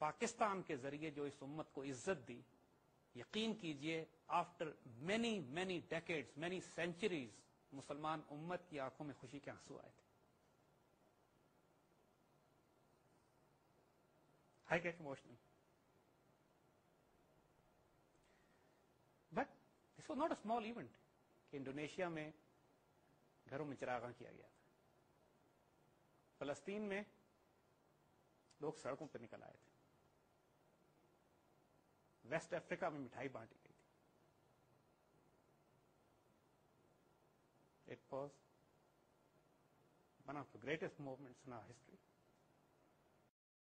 पाकिस्तान के ज़रिए जो इस उम्मत को इज़्ज़त दी, यकीन कीजिए after many many decades many centuries मुसलमान उम्मत की आँखों में खुशी के आँसू आए थे। I get emotional but this was not a small event कि इंडोनेशिया में घरों में चिरागा किया गया था। फलस्तीन में लोग सड़कों पर निकल आए थे। वेस्ट अफ्रीका में मिठाई बांटी गई थी it was one of the greatest movements in our history